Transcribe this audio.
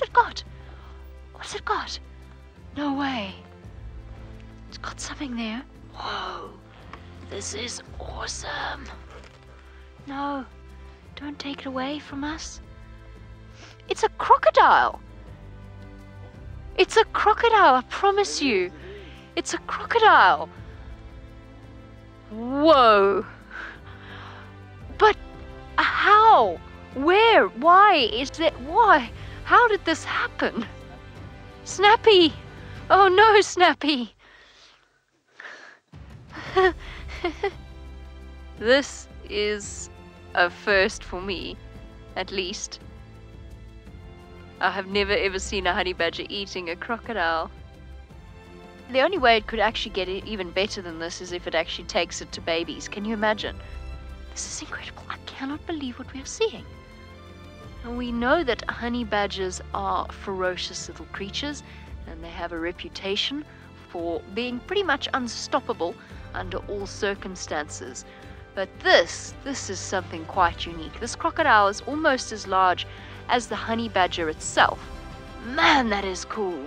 What's it got? What's it got? No way. It's got something there. Whoa. This is awesome. No, don't take it away from us. It's a crocodile. It's a crocodile, I promise you. It's a crocodile. Whoa. But uh, how? Where? Why is that? Why? How did this happen? Snappy! Oh no, Snappy! this is a first for me, at least. I have never ever seen a honey badger eating a crocodile. The only way it could actually get even better than this is if it actually takes it to babies. Can you imagine? This is incredible. I cannot believe what we are seeing. And we know that honey badgers are ferocious little creatures and they have a reputation for being pretty much unstoppable under all circumstances. But this, this is something quite unique. This crocodile is almost as large as the honey badger itself. Man, that is cool.